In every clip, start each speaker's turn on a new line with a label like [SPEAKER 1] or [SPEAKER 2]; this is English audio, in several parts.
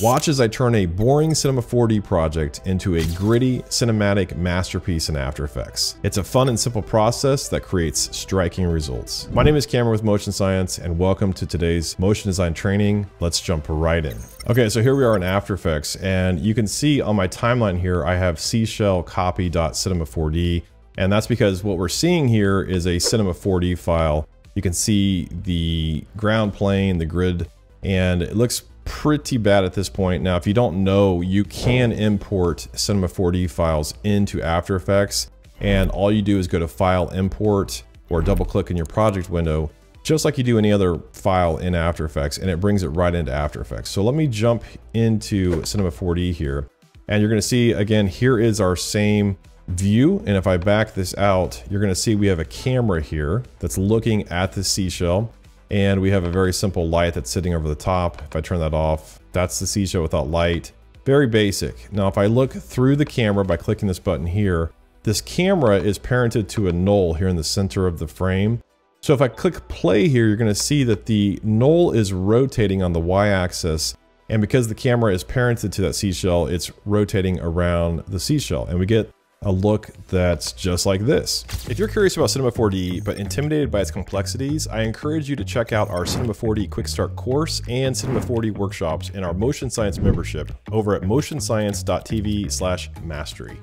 [SPEAKER 1] Watch as I turn a boring Cinema 4D project into a gritty cinematic masterpiece in After Effects. It's a fun and simple process that creates striking results. My name is Cameron with Motion Science and welcome to today's motion design training. Let's jump right in. Okay, so here we are in After Effects and you can see on my timeline here I have seashell copy.cinema4d and that's because what we're seeing here is a Cinema 4D file. You can see the ground plane, the grid, and it looks pretty bad at this point. Now, if you don't know, you can import Cinema 4D files into After Effects, and all you do is go to File, Import, or double click in your project window, just like you do any other file in After Effects, and it brings it right into After Effects. So let me jump into Cinema 4D here, and you're gonna see, again, here is our same view, and if I back this out, you're gonna see we have a camera here that's looking at the seashell, and we have a very simple light that's sitting over the top. If I turn that off, that's the seashell without light. Very basic. Now, if I look through the camera by clicking this button here, this camera is parented to a null here in the center of the frame. So if I click play here, you're gonna see that the null is rotating on the y-axis and because the camera is parented to that seashell, it's rotating around the seashell. And we get a look that's just like this. If you're curious about Cinema 4D but intimidated by its complexities, I encourage you to check out our Cinema 4D Quick Start course and Cinema 4D workshops in our Motion Science membership over at motionscience.tv slash mastery.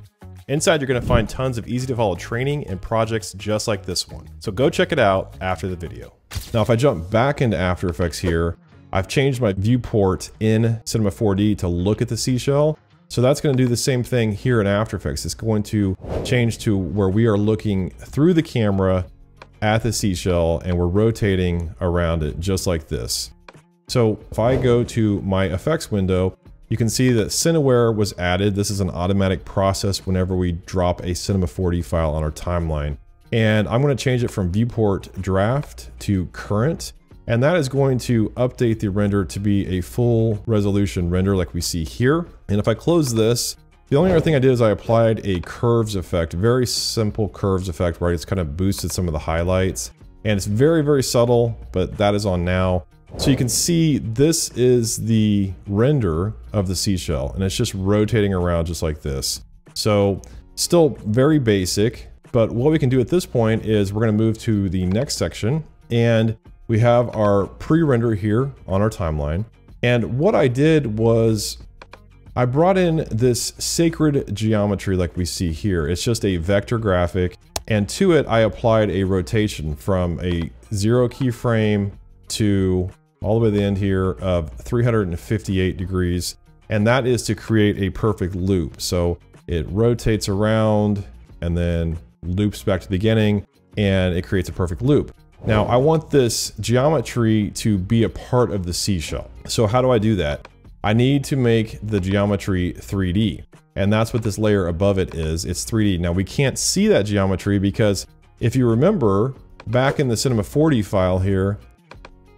[SPEAKER 1] Inside, you're going to find tons of easy to follow training and projects just like this one. So go check it out after the video. Now, if I jump back into After Effects here, I've changed my viewport in Cinema 4D to look at the seashell so that's going to do the same thing here in After Effects. It's going to change to where we are looking through the camera at the seashell and we're rotating around it just like this. So if I go to my effects window, you can see that Cineware was added. This is an automatic process whenever we drop a Cinema 4D file on our timeline. And I'm going to change it from viewport draft to current. And that is going to update the render to be a full resolution render like we see here. And if I close this, the only other thing I did is I applied a curves effect, very simple curves effect where I just kind of boosted some of the highlights. And it's very, very subtle, but that is on now. So you can see this is the render of the seashell and it's just rotating around just like this. So still very basic, but what we can do at this point is we're gonna move to the next section and we have our pre-render here on our timeline. And what I did was I brought in this sacred geometry like we see here. It's just a vector graphic. And to it, I applied a rotation from a zero keyframe to all the way to the end here of 358 degrees. And that is to create a perfect loop. So it rotates around and then loops back to the beginning and it creates a perfect loop. Now I want this geometry to be a part of the seashell. So how do I do that? I need to make the geometry 3D. And that's what this layer above it is, it's 3D. Now we can't see that geometry because if you remember, back in the Cinema 4D file here,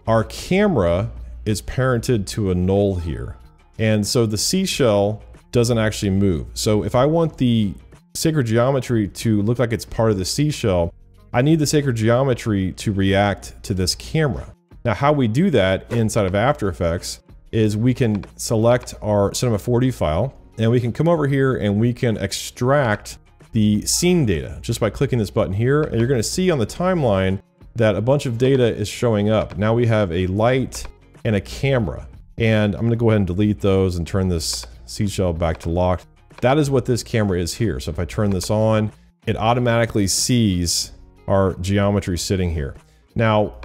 [SPEAKER 1] our camera is parented to a null here. And so the seashell doesn't actually move. So if I want the sacred geometry to look like it's part of the seashell, I need the sacred geometry to react to this camera. Now how we do that inside of After Effects is we can select our Cinema 4D file and we can come over here and we can extract the scene data just by clicking this button here. And you're gonna see on the timeline that a bunch of data is showing up. Now we have a light and a camera. And I'm gonna go ahead and delete those and turn this seashell back to locked. That is what this camera is here. So if I turn this on, it automatically sees our geometry sitting here. Now,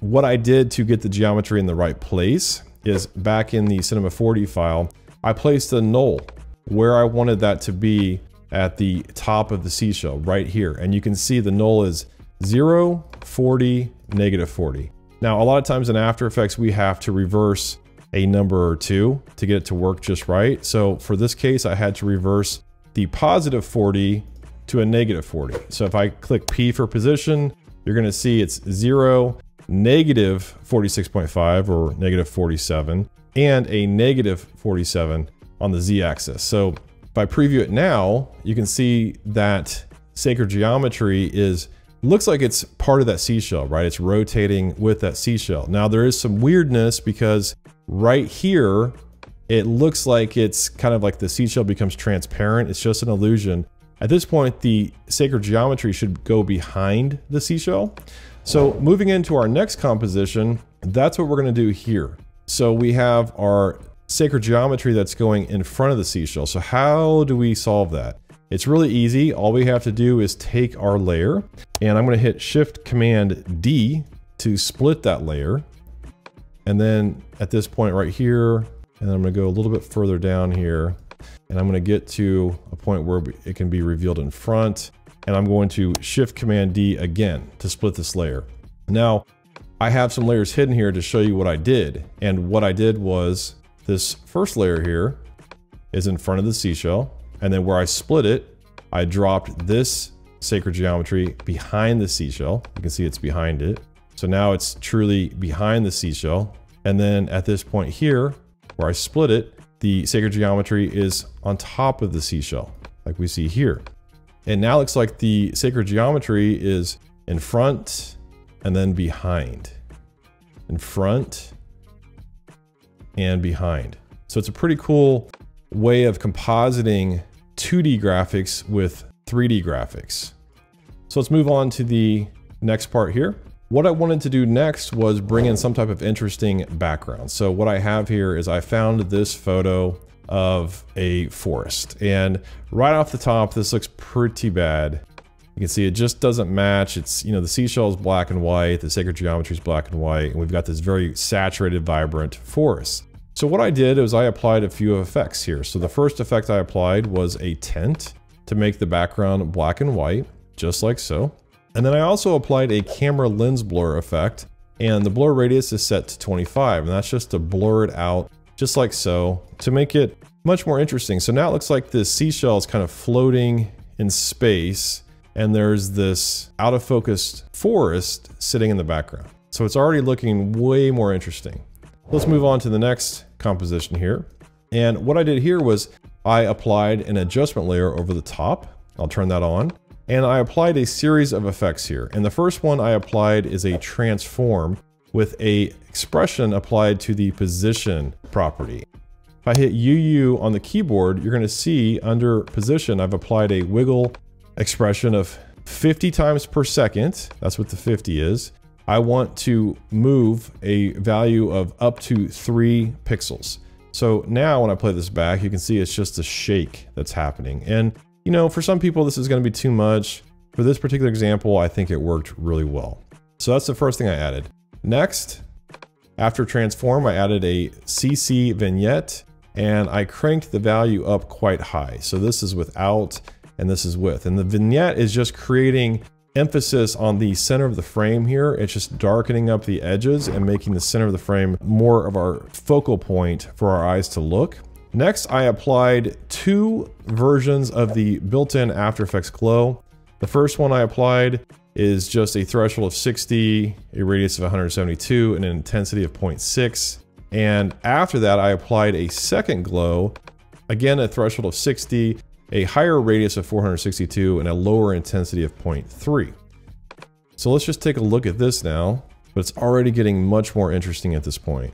[SPEAKER 1] what I did to get the geometry in the right place is back in the Cinema 4D file, I placed a null where I wanted that to be at the top of the seashell right here. And you can see the null is 0, 40, negative 40. Now, a lot of times in After Effects, we have to reverse a number or two to get it to work just right. So for this case, I had to reverse the positive 40 to a negative 40. So if I click P for position, you're gonna see it's zero, negative 46.5 or negative 47, and a negative 47 on the z-axis. So if I preview it now, you can see that sacred geometry is looks like it's part of that seashell, right? It's rotating with that seashell. Now there is some weirdness because right here, it looks like it's kind of like the seashell becomes transparent. It's just an illusion. At this point, the sacred geometry should go behind the seashell. So moving into our next composition, that's what we're gonna do here. So we have our sacred geometry that's going in front of the seashell. So how do we solve that? It's really easy. All we have to do is take our layer and I'm gonna hit Shift Command D to split that layer. And then at this point right here, and I'm gonna go a little bit further down here and I'm gonna get to a point where it can be revealed in front and I'm going to Shift Command D again to split this layer. Now, I have some layers hidden here to show you what I did. And what I did was this first layer here is in front of the seashell. And then where I split it, I dropped this sacred geometry behind the seashell. You can see it's behind it. So now it's truly behind the seashell. And then at this point here, where I split it, the sacred geometry is on top of the seashell, like we see here. And now looks like the sacred geometry is in front and then behind. In front and behind. So it's a pretty cool way of compositing 2D graphics with 3D graphics. So let's move on to the next part here. What I wanted to do next was bring in some type of interesting background. So what I have here is I found this photo of a forest. And right off the top, this looks pretty bad. You can see it just doesn't match. It's, you know, the seashell is black and white, the sacred geometry is black and white, and we've got this very saturated, vibrant forest. So what I did is I applied a few effects here. So the first effect I applied was a tint to make the background black and white, just like so. And then I also applied a camera lens blur effect, and the blur radius is set to 25, and that's just to blur it out just like so, to make it much more interesting. So now it looks like this seashell is kind of floating in space, and there's this out of focus forest sitting in the background. So it's already looking way more interesting. Let's move on to the next composition here. And what I did here was I applied an adjustment layer over the top. I'll turn that on. And I applied a series of effects here. And the first one I applied is a transform with a expression applied to the position property. If I hit UU on the keyboard, you're gonna see under position, I've applied a wiggle expression of 50 times per second. That's what the 50 is. I want to move a value of up to three pixels. So now when I play this back, you can see it's just a shake that's happening. And you know, for some people, this is gonna be too much. For this particular example, I think it worked really well. So that's the first thing I added. Next, after transform, I added a CC vignette and I cranked the value up quite high. So this is without and this is with. And the vignette is just creating emphasis on the center of the frame here. It's just darkening up the edges and making the center of the frame more of our focal point for our eyes to look. Next, I applied two versions of the built-in After Effects Glow. The first one I applied is just a threshold of 60, a radius of 172, and an intensity of 0.6. And after that, I applied a second glow, again a threshold of 60, a higher radius of 462, and a lower intensity of 0.3. So let's just take a look at this now, but it's already getting much more interesting at this point.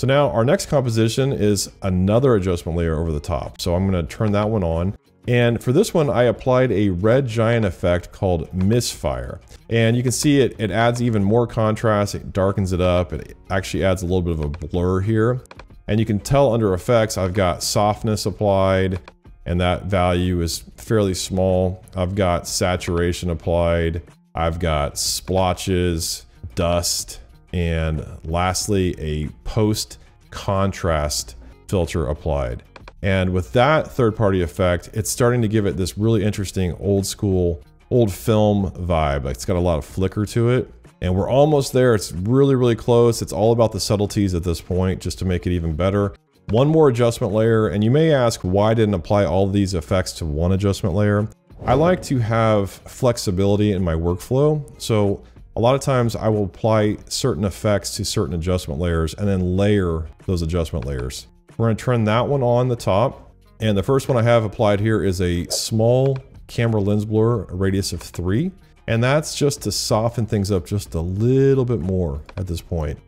[SPEAKER 1] So now our next composition is another adjustment layer over the top. So I'm gonna turn that one on. And for this one, I applied a red giant effect called Misfire. And you can see it, it adds even more contrast, it darkens it up, it actually adds a little bit of a blur here. And you can tell under effects, I've got softness applied, and that value is fairly small. I've got saturation applied, I've got splotches, dust, and lastly, a post contrast filter applied. And with that third party effect, it's starting to give it this really interesting old school, old film vibe. It's got a lot of flicker to it. And we're almost there. It's really, really close. It's all about the subtleties at this point, just to make it even better. One more adjustment layer, and you may ask why I didn't apply all these effects to one adjustment layer. I like to have flexibility in my workflow. So a lot of times I will apply certain effects to certain adjustment layers and then layer those adjustment layers. We're gonna turn that one on the top. And the first one I have applied here is a small camera lens blur, a radius of three. And that's just to soften things up just a little bit more at this point.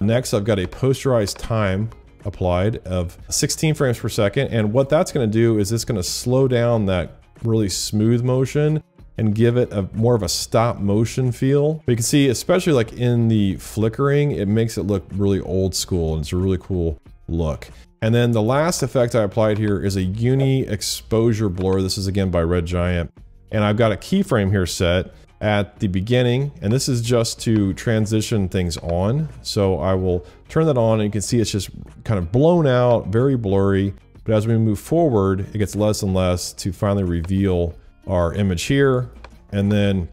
[SPEAKER 1] Next, I've got a posterized time applied of 16 frames per second. And what that's gonna do is it's gonna slow down that really smooth motion and give it a more of a stop motion feel. But you can see, especially like in the flickering, it makes it look really old school and it's a really cool look. And then the last effect I applied here is a uni exposure blur. This is again by Red Giant. And I've got a keyframe here set at the beginning, and this is just to transition things on. So I will turn that on and you can see it's just kind of blown out, very blurry. But as we move forward, it gets less and less to finally reveal our image here. And then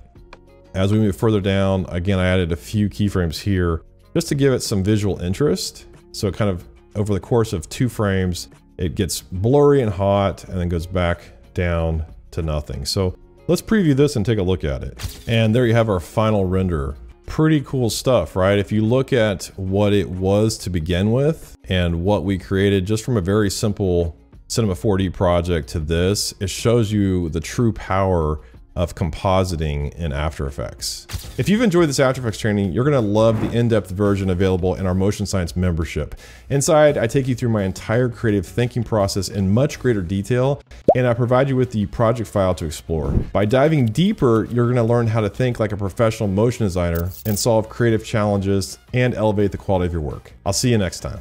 [SPEAKER 1] as we move further down, again, I added a few keyframes here just to give it some visual interest. So kind of over the course of two frames, it gets blurry and hot and then goes back down to nothing. So let's preview this and take a look at it. And there you have our final render. Pretty cool stuff, right? If you look at what it was to begin with and what we created just from a very simple Cinema 4D project to this, it shows you the true power of compositing in After Effects. If you've enjoyed this After Effects training, you're gonna love the in-depth version available in our Motion Science membership. Inside, I take you through my entire creative thinking process in much greater detail, and I provide you with the project file to explore. By diving deeper, you're gonna learn how to think like a professional motion designer and solve creative challenges and elevate the quality of your work. I'll see you next time.